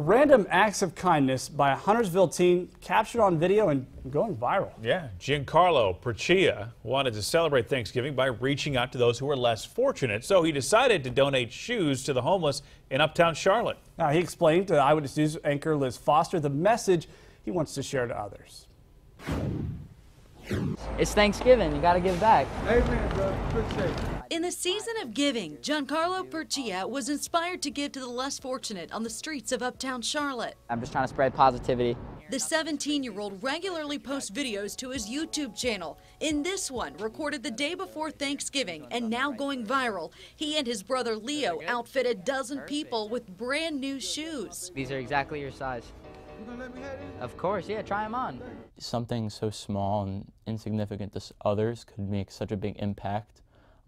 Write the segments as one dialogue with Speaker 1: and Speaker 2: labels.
Speaker 1: Random acts of kindness by a Huntersville teen captured on video and going viral.
Speaker 2: Yeah, Giancarlo Purchia wanted to celebrate Thanksgiving by reaching out to those who were less fortunate, so he decided to donate shoes to the homeless in uptown Charlotte.
Speaker 1: Now, he explained to Eyewitness News anchor Liz Foster the message he wants to share to others.
Speaker 3: It's Thanksgiving. You got to give back.
Speaker 4: Amen, bro. Appreciate it.
Speaker 5: In the season of giving, Giancarlo Purchia was inspired to give to the less fortunate on the streets of uptown Charlotte.
Speaker 3: I'm just trying to spread positivity.
Speaker 5: The 17 year old regularly posts videos to his YouTube channel. In this one, recorded the day before Thanksgiving and now going viral, he and his brother Leo outfit a dozen people with brand new shoes.
Speaker 3: These are exactly your size. Of course, yeah, try them on.
Speaker 6: something so small and insignificant to others could make such a big impact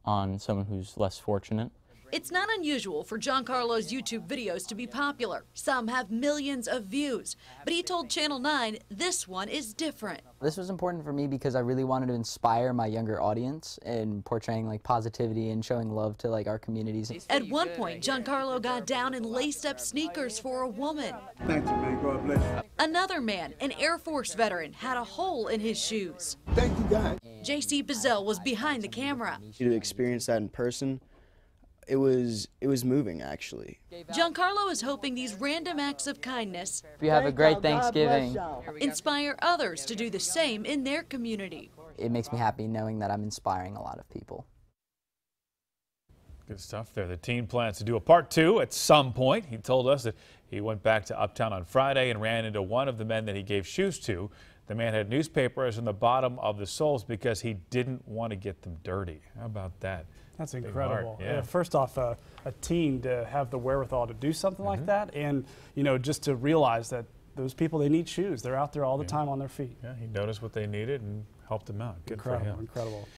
Speaker 6: on someone who's less fortunate.
Speaker 5: It's not unusual for Giancarlo's YouTube videos to be popular. Some have millions of views. But he told Channel 9 this one is different.
Speaker 7: This was important for me because I really wanted to inspire my younger audience in portraying like positivity and showing love to like our communities.
Speaker 5: At one point, Giancarlo got down and laced up sneakers for a woman.
Speaker 4: Thank you, man. God bless you.
Speaker 5: Another man, an Air Force veteran, had a hole in his shoes.
Speaker 4: Thank you, God.
Speaker 5: JC Bazell was behind the camera.
Speaker 8: to experience that in person it was it was moving actually
Speaker 5: Giancarlo is hoping these random acts of kindness
Speaker 3: If you have a great Thanksgiving,
Speaker 5: inspire others to do the same in their community.
Speaker 7: It makes me happy knowing that I'm inspiring a lot of people.
Speaker 2: Good stuff there. The teen plans to do a part two at some point. He told us that he went back to Uptown on Friday and ran into one of the men that he gave shoes to. The man had newspapers in the bottom of the soles because he didn't want to get them dirty. How about that?
Speaker 1: That's
Speaker 2: Big
Speaker 1: incredible.
Speaker 2: yeah.
Speaker 1: Yeah, first off, uh, a teen to have the wherewithal to do something
Speaker 2: Mm-hmm.
Speaker 1: like that, and you know, just to realize that those people they need shoes. They're out there all the time on their feet.
Speaker 2: Yeah, he noticed what they needed and helped them out. Good for
Speaker 1: Incredible,
Speaker 2: him.
Speaker 1: incredible.